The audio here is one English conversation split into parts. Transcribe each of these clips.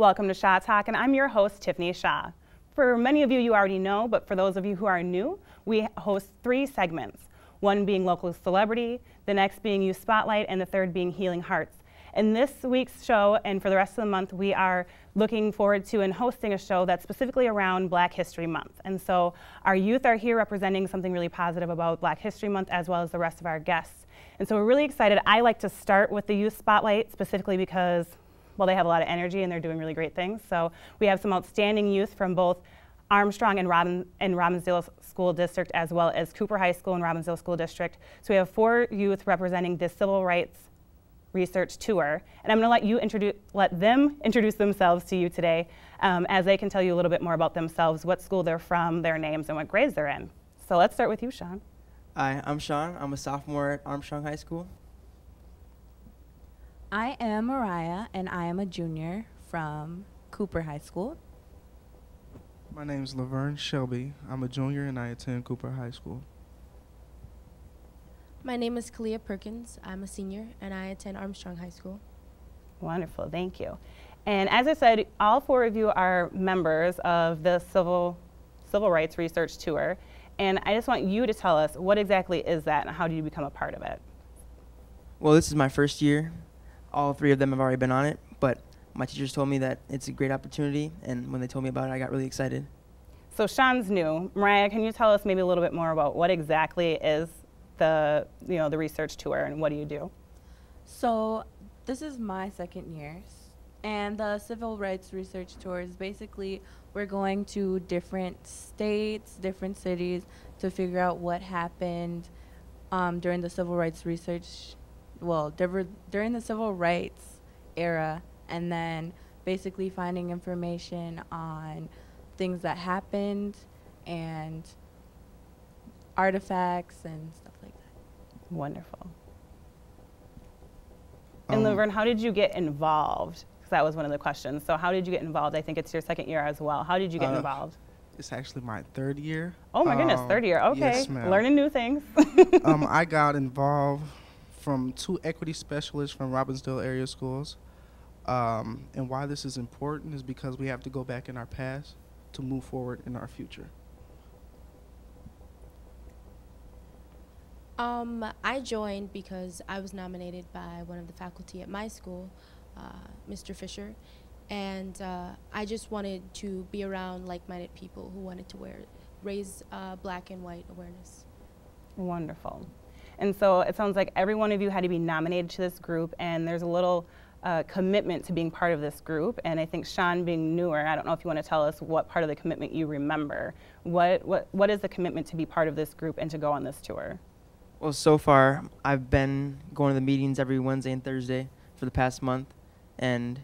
Welcome to Shaw Talk, and I'm your host, Tiffany Shaw. For many of you, you already know, but for those of you who are new, we host three segments one being local celebrity, the next being youth spotlight, and the third being healing hearts. In this week's show, and for the rest of the month, we are looking forward to and hosting a show that's specifically around Black History Month. And so our youth are here representing something really positive about Black History Month as well as the rest of our guests. And so we're really excited. I like to start with the youth spotlight specifically because, well, they have a lot of energy and they're doing really great things. So we have some outstanding youth from both Armstrong and, Robin, and Robbinsdale School District as well as Cooper High School and Robbinsdale School District. So we have four youth representing the civil rights research tour. And I'm going to let you introduce, let them introduce themselves to you today um, as they can tell you a little bit more about themselves, what school they're from, their names, and what grades they're in. So let's start with you, Sean. Hi, I'm Sean. I'm a sophomore at Armstrong High School. I am Mariah, and I am a junior from Cooper High School. My name is Laverne Shelby. I'm a junior and I attend Cooper High School. My name is Kalia Perkins. I'm a senior and I attend Armstrong High School. Wonderful, thank you. And as I said, all four of you are members of the Civil, Civil Rights Research Tour. And I just want you to tell us what exactly is that and how did you become a part of it? Well, this is my first year. All three of them have already been on it, but my teachers told me that it's a great opportunity, and when they told me about it, I got really excited. So Sean's new. Mariah, can you tell us maybe a little bit more about what exactly is the you know the research tour and what do you do? So this is my second year, and the civil rights research tour is basically we're going to different states, different cities to figure out what happened um, during the civil rights research. Well, during the civil rights era, and then basically finding information on things that happened and artifacts and stuff like that. Wonderful. And um, Laverne, how did you get involved? Because that was one of the questions. So how did you get involved? I think it's your second year as well. How did you get uh, involved? It's actually my third year. Oh my um, goodness, third year. Okay, yes, learning new things. um, I got involved from two equity specialists from Robbinsdale area schools. Um, and why this is important is because we have to go back in our past to move forward in our future. Um, I joined because I was nominated by one of the faculty at my school, uh, Mr. Fisher, and uh, I just wanted to be around like-minded people who wanted to wear, raise uh, black and white awareness. Wonderful. And so it sounds like every one of you had to be nominated to this group, and there's a little uh, commitment to being part of this group. And I think Sean being newer, I don't know if you want to tell us what part of the commitment you remember. What, what, what is the commitment to be part of this group and to go on this tour? Well, so far, I've been going to the meetings every Wednesday and Thursday for the past month, and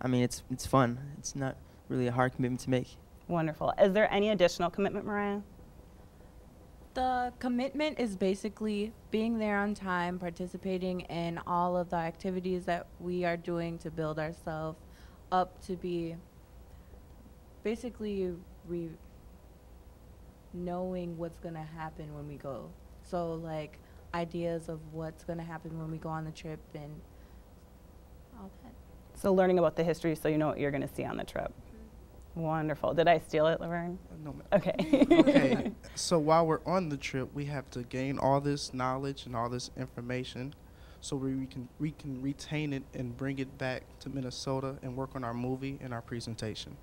I mean, it's it's fun. It's not really a hard commitment to make. Wonderful. Is there any additional commitment, Mariah? The commitment is basically being there on time, participating in all of the activities that we are doing to build ourselves up to be basically re knowing what's going to happen when we go so like ideas of what's going to happen when we go on the trip and all that. So learning about the history so you know what you're going to see on the trip. Wonderful. Did I steal it, Laverne? No, ma'am. Okay. okay. So while we're on the trip, we have to gain all this knowledge and all this information so we, we can we can retain it and bring it back to Minnesota and work on our movie and our presentation.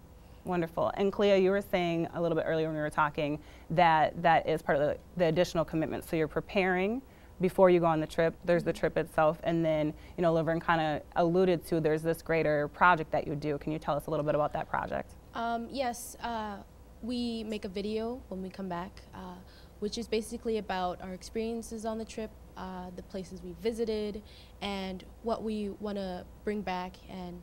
Wonderful. And Cleo, you were saying a little bit earlier when we were talking that that is part of the, the additional commitment. So you're preparing before you go on the trip. There's the trip itself, and then you know Laverne kind of alluded to there's this greater project that you do. Can you tell us a little bit about that project? Um, yes, uh, we make a video when we come back, uh, which is basically about our experiences on the trip, uh, the places we visited, and what we want to bring back and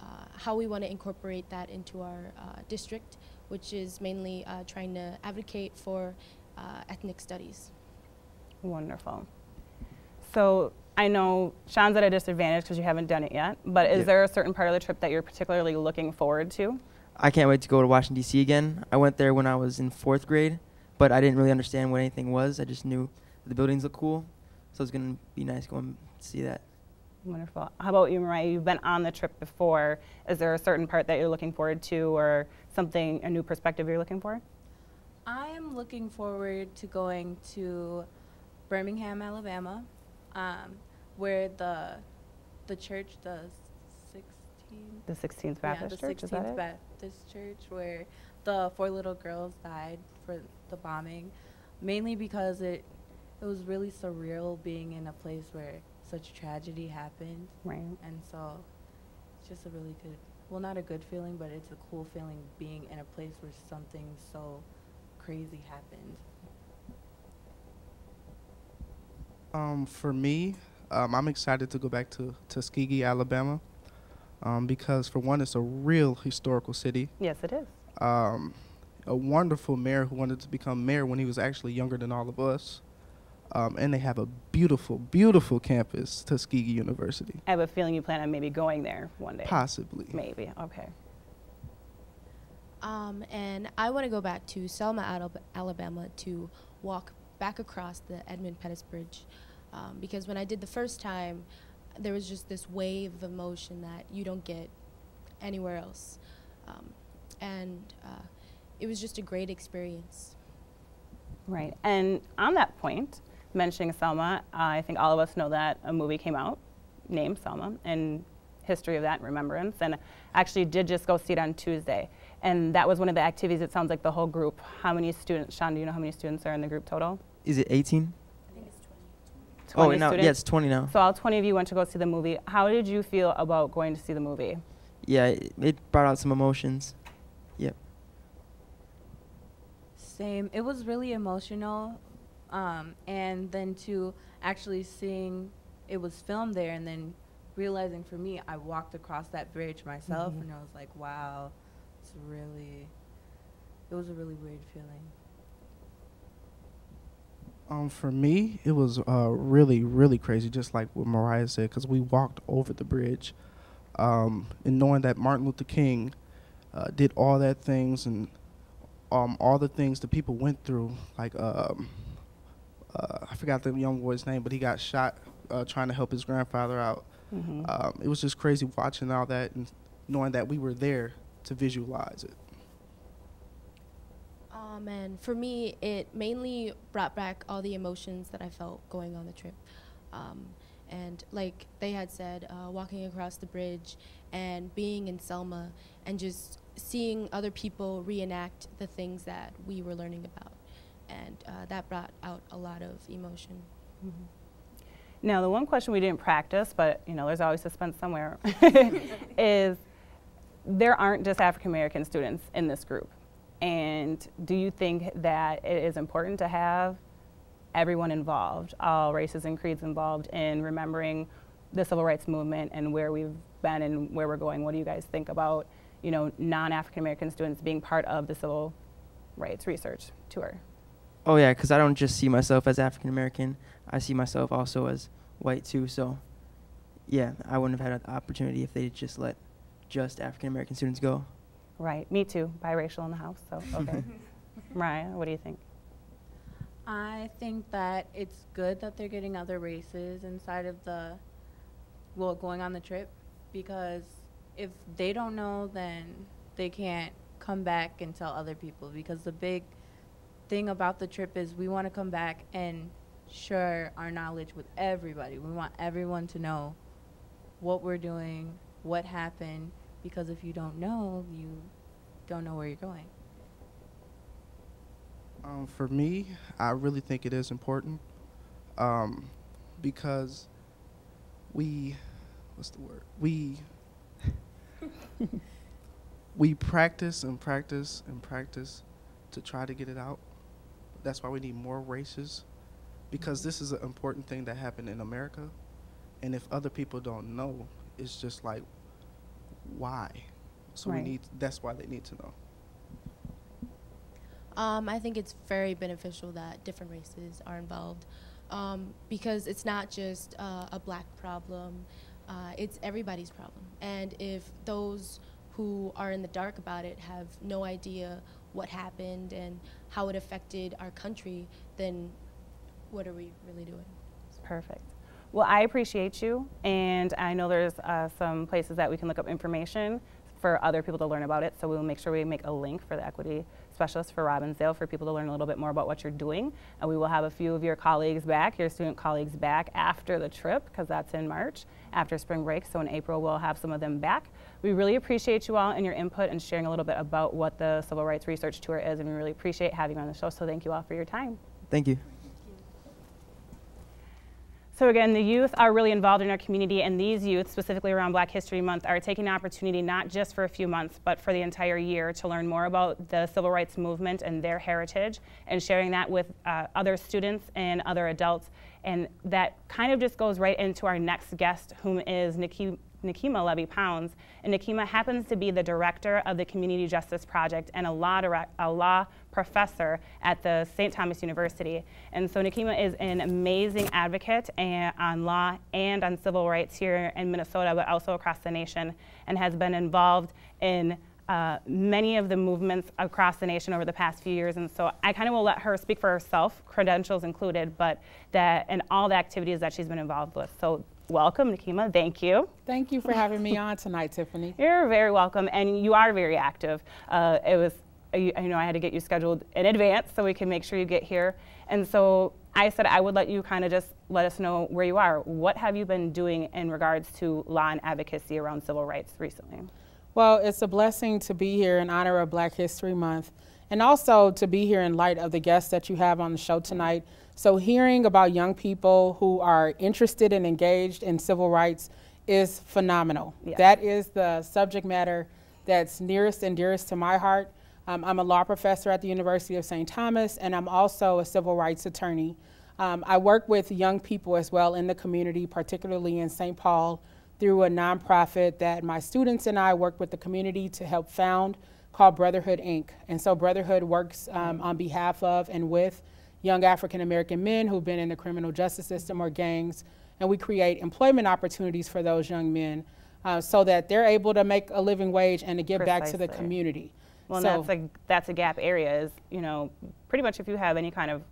uh, how we want to incorporate that into our uh, district, which is mainly uh, trying to advocate for ethnic studies. Wonderful. So I know Sean's at a disadvantage because you haven't done it yet, but is there a certain part of the trip that you're particularly looking forward to? I can't wait to go to Washington, D.C. again. I went there when I was in fourth grade, but I didn't really understand what anything was. I just knew the buildings look cool, so it's going to be nice going to see that. Wonderful. How about you, Mariah? You've been on the trip before. Is there a certain part that you're looking forward to or something, a new perspective you're looking for? I am looking forward to going to Birmingham, Alabama, um, where the the church, the 16th, The 16th Baptist yeah, the Church, is that 16th it? Baptist Church, where the four little girls died for the bombing, mainly because it it was really surreal being in a place where such tragedy happened, Right. and so it's just a really good, well, not a good feeling, but it's a cool feeling being in a place where something so crazy happened. Um, for me, um, I'm excited to go back to Tuskegee, Alabama, um, because for one, it's a real historical city. Yes, it is. Um, a wonderful mayor who wanted to become mayor when he was actually younger than all of us. Um, and they have a beautiful, beautiful campus, Tuskegee University. I have a feeling you plan on maybe going there one day. Possibly. Maybe. Okay. Um, and I want to go back to Selma, Alabama, to walk back across the Edmund Pettus Bridge, um, because when I did the first time, there was just this wave of emotion that you don't get anywhere else, um, and uh, it was just a great experience. Right. And on that point, mentioning Selma, uh, I think all of us know that a movie came out named Selma and history of that remembrance. And actually did just go see it on Tuesday. And that was one of the activities, it sounds like the whole group. How many students, Sean, do you know how many students are in the group total? Is it 18? I think it's Oh, 20 no, students? yeah, it's 20 now. So all 20 of you went to go see the movie. How did you feel about going to see the movie? Yeah, it, it brought out some emotions. Yep. Same. It was really emotional, um, and then to actually seeing it was filmed there, and then realizing for me, I walked across that bridge myself, Mhm. and I was like, wow, it's really. It was a really weird feeling. Um, for me, it was uh, really, really crazy, just like what Mariah said, because we walked over the bridge. Um, and knowing that Martin Luther King uh, did all that things and um, all the things that people went through, like um, uh, I forgot the young boy's name, but he got shot uh, trying to help his grandfather out. Mhm. Um, it was just crazy watching all that and knowing that we were there to visualize it. Um, and for me, it mainly brought back all the emotions that I felt going on the trip. Um, and like they had said, uh, walking across the bridge and being in Selma and just seeing other people reenact the things that we were learning about. And uh, that brought out a lot of emotion. Now, the one question we didn't practice, but you know, there's always suspense somewhere, is there aren't just African American students in this group. And do you think that it is important to have everyone involved, all races and creeds involved in remembering the civil rights movement and where we've been and where we're going? What do you guys think about, you know, non-African American students being part of the civil rights research tour? Oh yeah, because I don't just see myself as African American. I see myself also as white too. So, yeah, I wouldn't have had an opportunity if they just let just African American students go. Right, me too, biracial in the house, so, okay. Mariah, what do you think? I think that it's good that they're getting other races inside of the, well, going on the trip, because if they don't know, then they can't come back and tell other people. Because the big thing about the trip is we want to come back and share our knowledge with everybody. We want everyone to know what we're doing, what happened, because if you don't know, you don't know where you're going. Um, for me, I really think it is important um, because we, what's the word? We we practice and practice and practice to try to get it out. That's why we need more races because this is an important thing that happened in America, and if other people don't know, it's just like, why? So Right. we need. That's why they need to know. Um, I think it's very beneficial that different races are involved um, because it's not just uh, a black problem, uh, it's everybody's problem. And if those who are in the dark about it have no idea what happened and how it affected our country, then what are we really doing? Perfect. Well, I appreciate you, and I know there's uh, some places that we can look up information for other people to learn about it. So we will make sure we make a link for the equity specialist for Robbinsdale for people to learn a little bit more about what you're doing. And we will have a few of your colleagues back, your student colleagues back after the trip, because that's in March, after spring break. So in April, we'll have some of them back. We really appreciate you all and your input and sharing a little bit about what the Civil Rights Research Tour is, and we really appreciate having you on the show. So thank you all for your time. Thank you. So again, the youth are really involved in our community, and these youth, specifically around Black History Month, are taking an opportunity not just for a few months, but for the entire year to learn more about the civil rights movement and their heritage, and sharing that with uh, other students and other adults. And that kind of just goes right into our next guest, whom is Nikki Nekima Levy Pounds. And Nekima happens to be the director of the Community Justice Project and a law, direct, a law professor at the St. Thomas University. And so Nekima is an amazing advocate on law and on civil rights here in Minnesota, but also across the nation, and has been involved in uh, many of the movements across the nation over the past few years. And so I kind of will let her speak for herself, credentials included, but that and all the activities that she's been involved with. So welcome, Nekima. Thank you. Thank you for having me on tonight, Tiffany. You're very welcome, and you are very active. Uh, it was, I know I had to get you scheduled in advance so we can make sure you get here. And so I said I would let you kind of just let us know where you are. What have you been doing in regards to law and advocacy around civil rights recently? Well, it's a blessing to be here in honor of Black History Month and also to be here in light of the guests that you have on the show tonight. So, hearing about young people who are interested and engaged in civil rights is phenomenal. Yeah. That is the subject matter that's nearest and dearest to my heart. Um, I'm a law professor at the University of St. Thomas, and I'm also a civil rights attorney. Um, I work with young people as well in the community, particularly in St. Paul, through a nonprofit that my students and I work with the community to help found called Brotherhood Inc. And so Brotherhood works um, on behalf of and with young African American men who've been in the criminal justice system or gangs, and we create employment opportunities for those young men uh, so that they're able to make a living wage and to give Precisely. back to the community. Well, so, that's a that's a gap area. Is you know pretty much if you have any kind of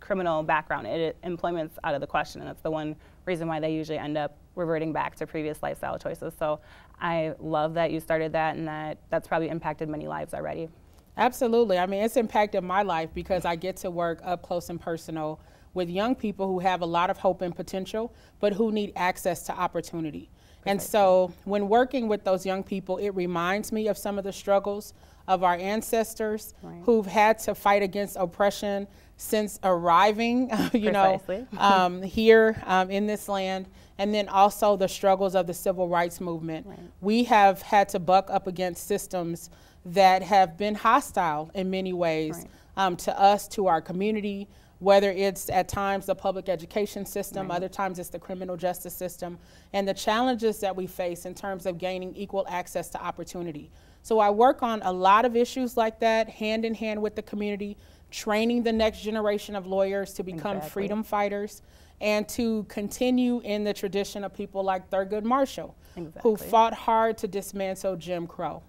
criminal background, it, employment's out of the question, and that's the one reason why they usually end up reverting back to previous lifestyle choices. So I love that you started that, and that that's probably impacted many lives already. Absolutely. I mean, it's impacted my life because I get to work up close and personal with young people who have a lot of hope and potential, but who need access to opportunity. And so, when working with those young people, it reminds me of some of the struggles of our ancestors right. who've had to fight against oppression since arriving, you know, um, here um, in this land, and then also the struggles of the civil rights movement. Right. We have had to buck up against systems that have been hostile in many ways right. um, to us, to our community, whether it's at times the public education system, right. other times it's the criminal justice system, and the challenges that we face in terms of gaining equal access to opportunity. So I work on a lot of issues like that, hand in hand with the community, training the next generation of lawyers to become exactly. freedom fighters and to continue in the tradition of people like Thurgood Marshall, exactly. who fought hard to dismantle Jim Crow.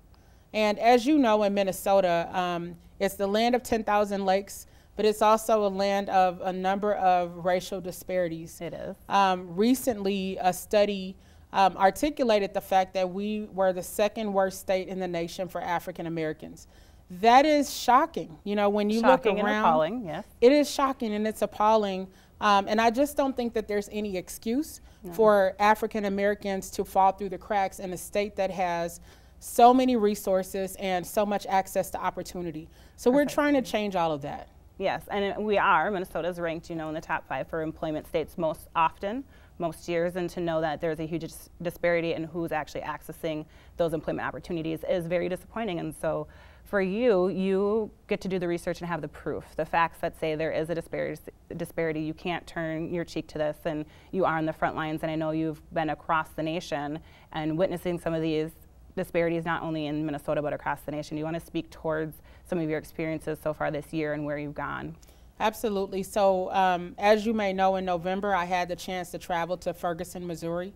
And as you know, in Minnesota, um, it's the land of 10,000 lakes, but it's also a land of a number of racial disparities. It is. Um, recently, a study um, articulated the fact that we were the second worst state in the nation for African Americans. That is shocking. You know, when you shocking look around, appalling, yes. it is shocking and it's appalling. Um, and I just don't think that there's any excuse no. for African Americans to fall through the cracks in a state that has so many resources and so much access to opportunity. So Perfect. we're trying to change all of that. Yes, and we are. Minnesota is ranked, you know, in the top five for employment states most often, most years, and to know that there's a huge dis disparity in who's actually accessing those employment opportunities is very disappointing. And so for you, you get to do the research and have the proof, the facts that say there is a disparity, disparity. You can't turn your cheek to this, and you are on the front lines. And I know you've been across the nation and witnessing some of these disparities not only in Minnesota but across the nation. Do you want to speak towards some of your experiences so far this year and where you've gone? Absolutely. So, um, as you may know, in November I had the chance to travel to Ferguson, Missouri.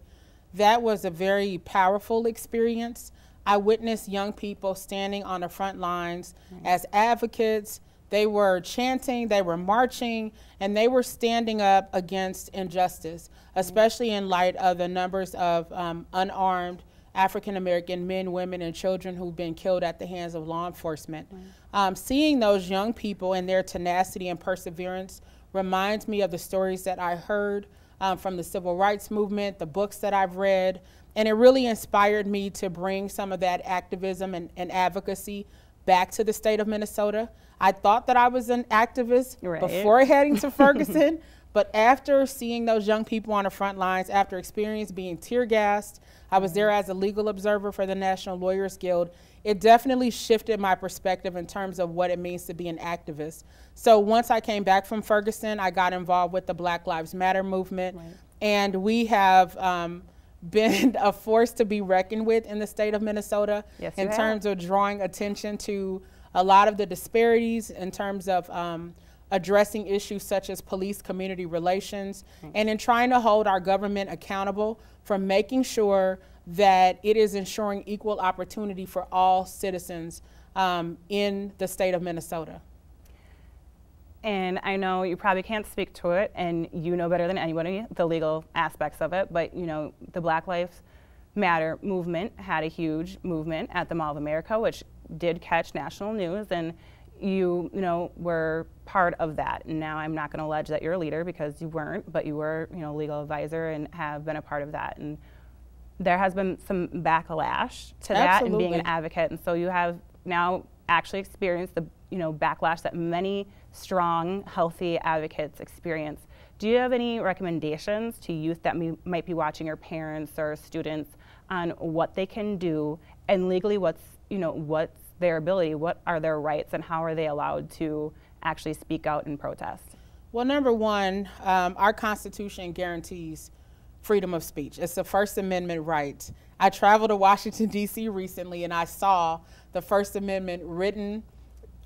That was a very powerful experience. I witnessed young people standing on the front lines as advocates, They were chanting, they were marching, and they were standing up against injustice, especially in light of the numbers of um, unarmed African American men, women, and children who've been killed at the hands of law enforcement. Um, seeing those young people and their tenacity and perseverance reminds me of the stories that I heard um, from the civil rights movement, the books that I've read, and it really inspired me to bring some of that activism and, and advocacy back to the state of Minnesota. I thought that I was an activist Right. before heading to Ferguson, but after seeing those young people on the front lines, after experience being tear gassed, I was there as a legal observer for the National Lawyers Guild. It definitely shifted my perspective in terms of what it means to be an activist. So once I came back from Ferguson, I got involved with the Black Lives Matter movement, and we have um, been a force to be reckoned with in the state of Minnesota Yes, in have. terms of drawing attention to a lot of the disparities in terms of um, addressing issues such as police community relations and in trying to hold our government accountable for making sure that it is ensuring equal opportunity for all citizens um, in the state of Minnesota. And I know you probably can't speak to it, and you know better than anybody the legal aspects of it. But you know, the Black Lives Matter movement had a huge movement at the Mall of America, which did catch national news, and you, you know, were part of that. And now I'm not going to allege that you're a leader because you weren't, but you were, you know, legal advisor and have been a part of that. And there has been some backlash to that and being an advocate. And so you have now actually experienced the you know backlash that many strong, healthy advocates experience. Do you have any recommendations to youth that may, might be watching or parents or students on what they can do and legally what's you know what's their ability, what are their rights, and how are they allowed to actually speak out and protest? Well, number one, um, our Constitution guarantees freedom of speech. It's the First Amendment right. I traveled to Washington, D.C. recently and I saw the First Amendment written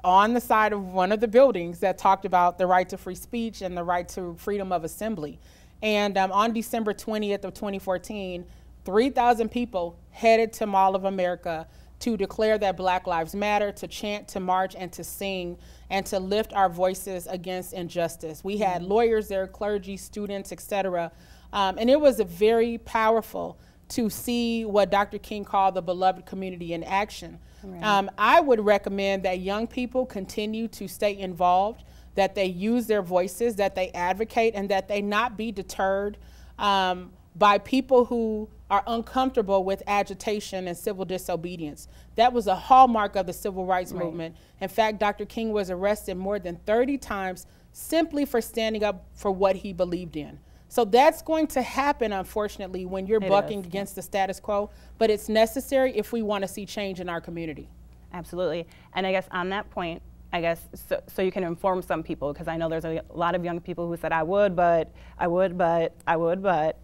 on the side of one of the buildings that talked about the right to free speech and the right to freedom of assembly. And um, on December 20th of 2014, 3,000 people headed to Mall of America to declare that Black Lives Matter, to chant, to march, and to sing, and to lift our voices against injustice. We had lawyers there, clergy, students, etc. Um, and it was a very powerful to see what Dr. King called the beloved community in action. Um, I would recommend that young people continue to stay involved, that they use their voices, that they advocate, and that they not be deterred um, by people who are uncomfortable with agitation and civil disobedience. That was a hallmark of the civil rights movement. In fact, Dr. King was arrested more than 30 times simply for standing up for what he believed in. So that's going to happen, unfortunately, when you're It bucking is. against the status quo, but it's necessary if we want to see change in our community. Absolutely. And I guess on that point, I guess so, so you can inform some people because I know there's a lot of young people who said I would, but I would, but I would, but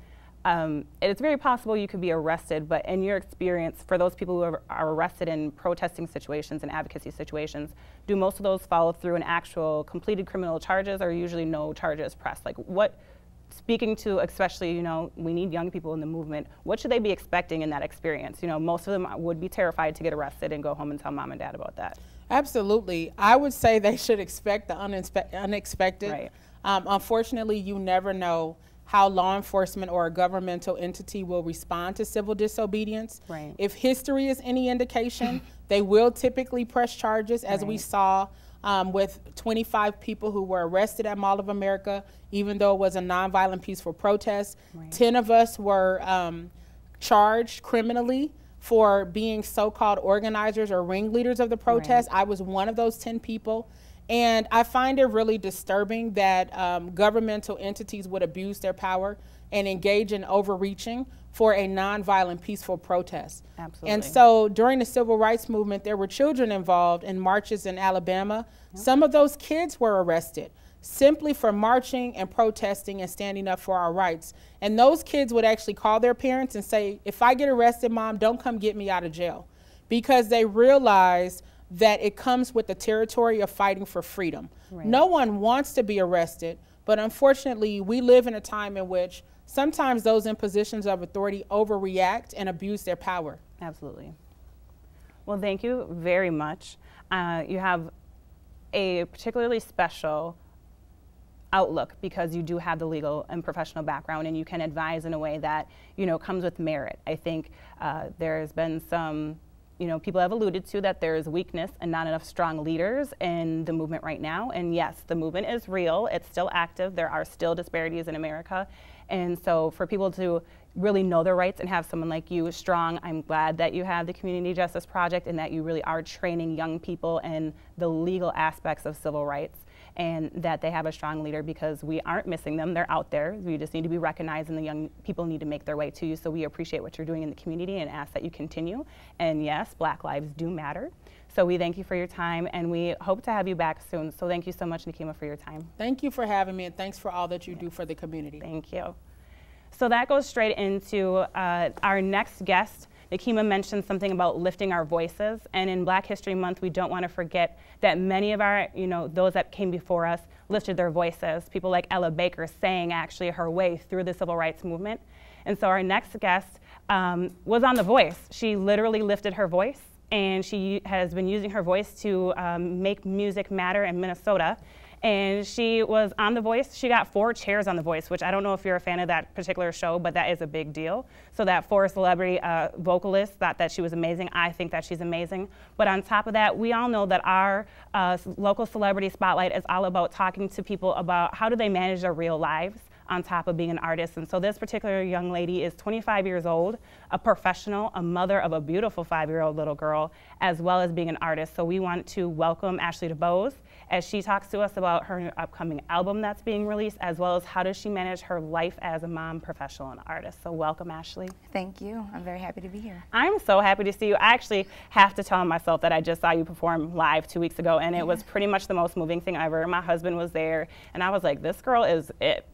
um, it's very possible you could be arrested. But in your experience, for those people who are, are arrested in protesting situations and advocacy situations, do most of those follow through in actual completed criminal charges, or usually no charges pressed? Like what? Speaking to especially, you know, we need young people in the movement. What should they be expecting in that experience? You know, most of them would be terrified to get arrested and go home and tell mom and dad about that. Absolutely. I would say they should expect the unspe- unexpected. Right. Um, unfortunately, you never know how law enforcement or a governmental entity will respond to civil disobedience. Right. If history is any indication, they will typically press charges, as we saw um, with 25 people who were arrested at Mall of America, even though it was a nonviolent peaceful protest. Right. 10 of us were um, charged criminally for being so-called organizers or ringleaders of the protest. I was one of those 10 people. And I find it really disturbing that um, governmental entities would abuse their power and engage in overreaching for a nonviolent, peaceful protest. Absolutely. And so during the civil rights movement, there were children involved in marches in Alabama. Some of those kids were arrested simply for marching and protesting and standing up for our rights. And those kids would actually call their parents and say, If I get arrested, mom, don't come get me out of jail. Because they realize that it comes with the territory of fighting for freedom. Right. No one wants to be arrested, but unfortunately, we live in a time in which sometimes those in positions of authority overreact and abuse their power. Absolutely. Well, thank you very much. Uh, you have a particularly special outlook because you do have the legal and professional background and you can advise in a way that you know comes with merit. I think uh, there's been some you know people have alluded to that there is weakness and not enough strong leaders in the movement right now. And yes, the movement is real. It's still active. There are still disparities in America, and so for people to really know their rights and have someone like you strong. I'm glad that you have the Community Justice Project and that you really are training young people in the legal aspects of civil rights and that they have a strong leader because we aren't missing them. They're out there. We just need to be recognized and the young people need to make their way to you. So we appreciate what you're doing in the community and ask that you continue. And yes, Black lives do matter. So we thank you for your time and we hope to have you back soon. So thank you so much, Nekima, for your time. Thank you for having me and thanks for all that you do for the community. Thank you. So that goes straight into uh, our next guest. Nekima mentioned something about lifting our voices, and in Black History Month, we don't want to forget that many of our, you know, those that came before us lifted their voices. People like Ella Baker sang actually her way through the civil rights movement. And so our next guest um, was on The Voice. She literally lifted her voice, and she has been using her voice to um, make music matter in Minnesota and she was on The Voice. She got four chairs on The Voice, which I don't know if you're a fan of that particular show, but that is a big deal. So that four celebrity uh, vocalists thought that she was amazing. I think that she's amazing. But on top of that, we all know that our uh, local celebrity spotlight is all about talking to people about how do they manage their real lives on top of being an artist. And so this particular young lady is 25 years old, a professional, a mother of a beautiful five-year-old little girl, as well as being an artist. So we want to welcome Ashley DuBose as she talks to us about her upcoming album that's being released, as well as how does she manage her life as a mom, professional, and artist. So welcome, Ashley. Thank you. I'm very happy to be here. I'm so happy to see you. I actually have to tell myself that I just saw you perform live two weeks ago, and it was pretty much the most moving thing ever. My husband was there, and I was like, this girl is it.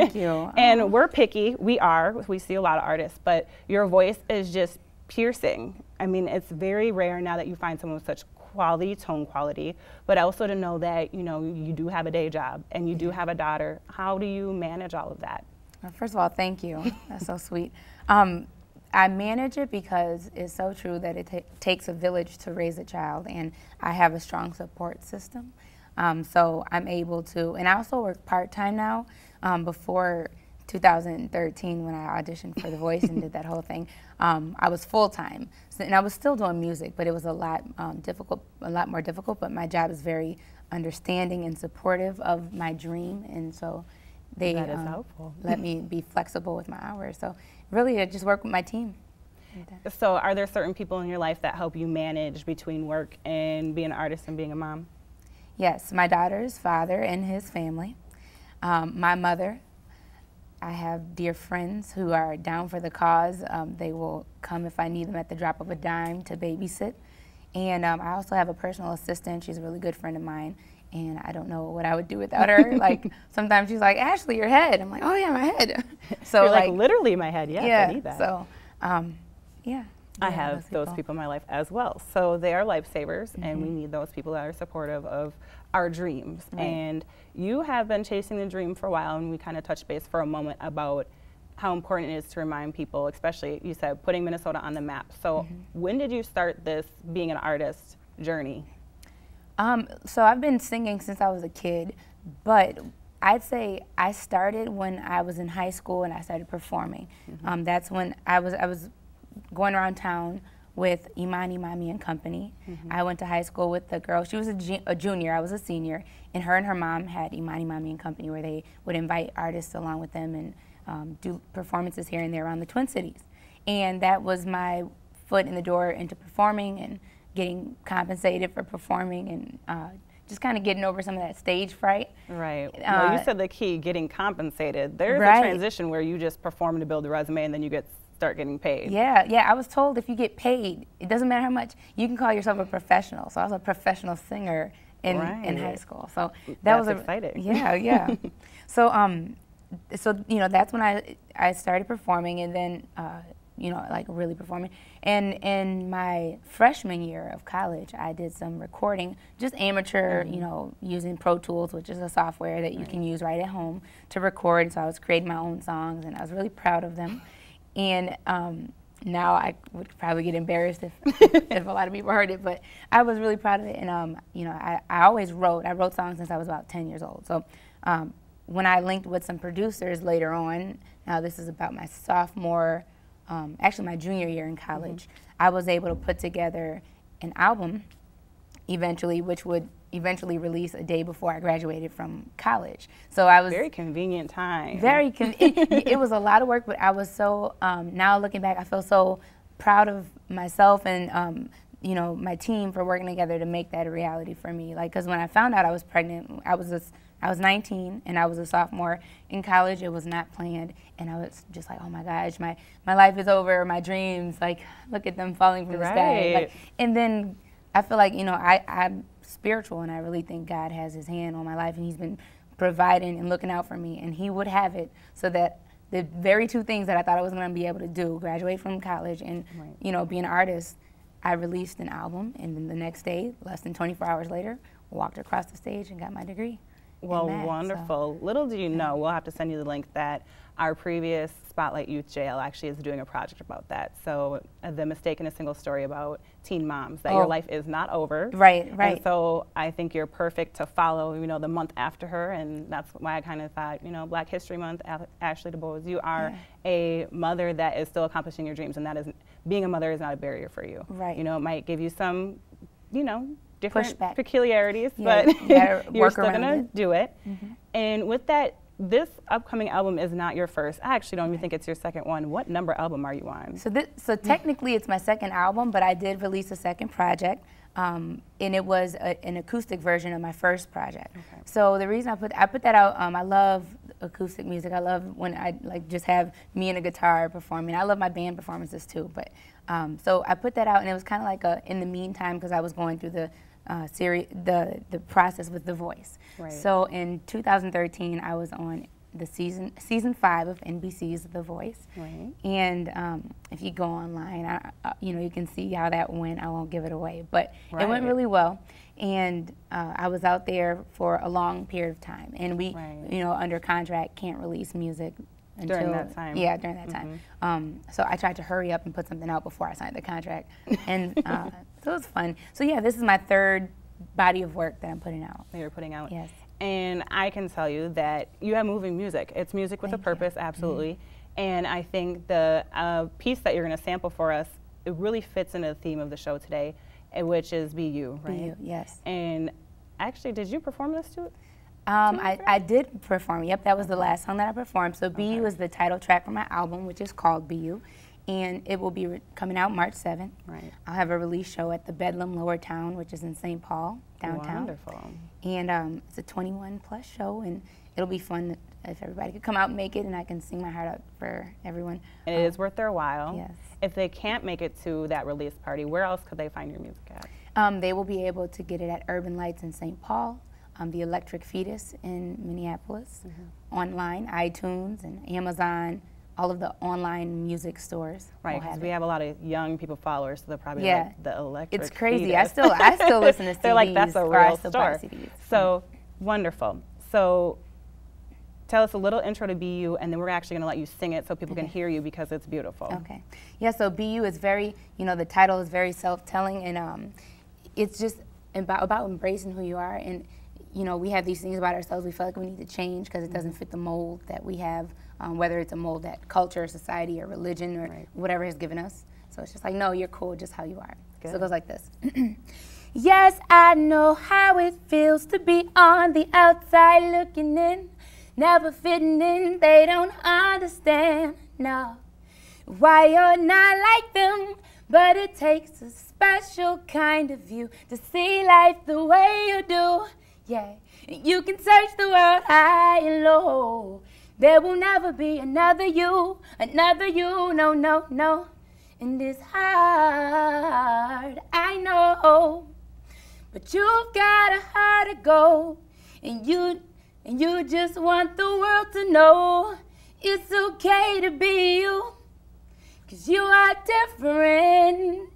Thank you. and oh. we're picky. We are. We see a lot of artists, but your voice is just piercing. I mean, it's very rare now that you find someone with such quality, tone quality, but also to know that you know you do have a day job and you do have a daughter. How do you manage all of that? First of all, thank you. That's so sweet. Um, I manage it because it's so true that it takes a village to raise a child, and I have a strong support system. Um, so I'm able to, and I also work part time now. Um, before 2013 when I auditioned for The Voice and did that whole thing. Um, I was full time, so, and I was still doing music, but it was a lot um, difficult, a lot more difficult. But my job is very understanding and supportive of my dream, and so they um, let me be flexible with my hours. So really, I just work with my team. So, are there certain people in your life that help you manage between work and being an artist and being a mom? Yes, my daughter's father and his family. Um, my mother, I have dear friends who are down for the cause. Um, they will come if I need them at the drop of a dime to babysit. And um, I also have a personal assistant. She's a really good friend of mine. And I don't know what I would do without her. like sometimes she's like, Ashley, your head. I'm like, oh yeah, my head. so You're like, like, literally my head. Yeah. yeah. I need that. So um, yeah. I have those people. those people. in my life as well. So they are lifesavers, mm -hmm. and we mm-hmm. need those people that are supportive of our dreams. Right. And you have been chasing the dream for a while, and we kind of touched base for a moment about how important it is to remind people, especially you said putting Minnesota on the map. So mm -hmm. when did you start this being an artist journey? Um, so I've been singing since I was a kid, but I'd say I started when I was in high school and I started performing. Mm -hmm. um, that's when I was I was going around town with Imani Mami and Company. Mm-hmm. I went to high school with the girl. She was a, ju- a, junior, I was a senior, and her and her mom had Imani Mami and Company where they would invite artists along with them and um, do performances here and there around the Twin Cities. And that was my foot in the door into performing and getting compensated for performing and uh, just kind of getting over some of that stage fright. Right. Uh, well, you said the key, getting compensated. There's right. a transition where you just perform to build a resume and then you get start getting paid. Yeah, yeah. I was told if you get paid, it doesn't matter how much, you can call yourself a professional. So I was a professional singer in, right. in high school. So that that's was a, exciting. Yeah, yeah. so um, so you know that's when I I started performing, and then uh, you know like really performing. And in my freshman year of college, I did some recording, just amateur, mm -hmm. you know, using Pro Tools, which is a software that you right. can use right at home to record. So I was creating my own songs, and I was really proud of them. And um, now I would probably get embarrassed if, if a lot of people heard it, but I was really proud of it. And, um, you know, I, I always wrote. I wrote songs since I was about 10 years old. So um, when I linked with some producers later on, now this is about my sophomore, um, actually my junior year in college, mm-hmm. I was able to put together an album eventually, which would eventually release a day before I graduated from college. So I was very convenient time. Very con- it, it, was a lot of work, but I was so um, now looking back, I feel so proud of myself and um, you know my team for working together to make that a reality for me. Like, because when I found out I was pregnant, I was just I was 19 and I was a sophomore in college. It was not planned, and I was just like, oh my gosh, my my life is over. My dreams, like, look at them falling from right. the sky. Like, and then I feel like you know I I'm spiritual, and I really think God has His hand on my life, and He's been providing and looking out for me, and He would have it so that the very two things that I thought I was going to be able to do, graduate from college and right. you know be an artist, I released an album, and then the next day, less than 24 hours later, walked across the stage and got my degree. Well, that, wonderful. So. Little do you know, we'll have to send you the link that our previous Spotlight Youth Jail actually is doing a project about that. So uh, the mistake in a single story about teen moms that oh. your life is not over. Right, right. And so I think you're perfect to follow. You know, the month after her, and that's why I kind of thought, you know, Black History Month, Ashley DuBose, you are yeah. a mother that is still accomplishing your dreams, and that is being a mother is not a barrier for you. Right. You know, it might give you some, you know, different Pushback. peculiarities, yeah, but you are still gonna it. do it. Mm-hmm. And with that, this upcoming album is not your first. I actually don't even think it's your second one. What number album are you on? So, this, so technically, it's my second album, but I did release a second project. Um, and it was a, an acoustic version of my first project. Okay. So the reason I put I put that out, um, I love acoustic music. I love when I like just have me and a guitar performing. I love my band performances too. But um, so I put that out, and it was kind of like a in the meantime because I was going through the uh, series, the the process with The Voice. Right. So in 2013, I was on the season season five of NBC's The Voice. Right. And um, if you go online, I, uh, you know you can see how that went. I won't give it away, but right. it went really well. And uh, I was out there for a long period of time, and we, right. you know, under contract can't release music until during that time. Yeah, during that time. Mm-hmm. Um, so I tried to hurry up and put something out before I signed the contract, and uh, so it was fun. So yeah, this is my third body of work that I'm putting out. That you're putting out. Yes. And I can tell you that you have moving music. It's music with Thank a purpose, you. absolutely. Mm-hmm. And I think the uh, piece that you're going to sample for us, it really fits into the theme of the show today, eh, which is Be You, right? Be You, yes. And actually, did you perform this too? Um, I, I, did perform. Yep, that was the last song that I performed. So okay. "Be You" is the title track for my album, which is called "Be You," and it will be coming out March 7th. Right. I'll have a release show at the Bedlam Lower Town, which is in St. Paul downtown. Wonderful. And um, it's a 21 plus show, and it'll be fun if everybody could come out and make it, and I can sing my heart out for everyone. And um, it is worth their while. Yes. If they can't make it to that release party, where else could they find your music at? Um, they will be able to get it at Urban Lights in St. Paul um, the Electric Fetus in Minneapolis, mm-hmm. online, iTunes and Amazon, all of the online music stores. Right, because we have a lot of young people followers, so they're probably yeah. like the Electric. It's crazy. Fetus. I still I still listen to CDs. they're like that's a real store. So wonderful. So tell us a little intro to Be You, and then we're actually going to let you sing it so people okay. can hear you because it's beautiful. Okay. Yeah. So Be You is very, you know, the title is very self-telling, and um, it's just about about embracing who you are and you know, we have these things about ourselves we feel like we need to change because it doesn't fit the mold that we have, um, whether it's a mold that culture, society, or religion, or right. whatever has given us. So it's just like, no, you're cool just how you are. Good. So it goes like this. yes, I know how it feels to be on the outside looking in, never fitting in. They don't understand, no, why you're not like them. But it takes a special kind of you to see life the way you do yeah. You can search the world high and low. There will never be another you, another you, no, no, no. And it's hard, I know. But you've got a heart of gold, and you and you just want the world to know it's okay to be you. Cause you are different.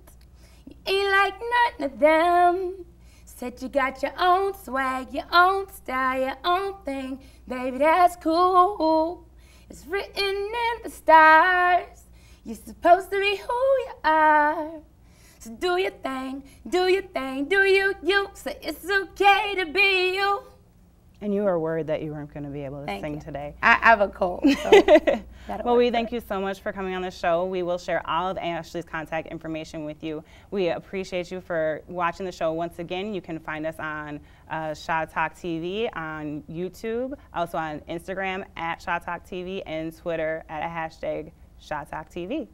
You ain't like none of them. Said you got your own swag, your own style, your own thing. Baby, that's cool. It's written in the stars. You're supposed to be who you are. So do your thing, do your thing, do you, you. Say it's okay to be you. And you were worried that you weren't going to be able to Thank sing you. today. I, I have a cold. So that'll Well, we thank it. you so much for coming on the show. We will share all of Ashley's contact information with you. We appreciate you for watching the show once again. You can find us on uh, Shaw Talk TV on YouTube, also on Instagram at Shaw Talk TV, and Twitter at a hashtag Shaw Talk TV.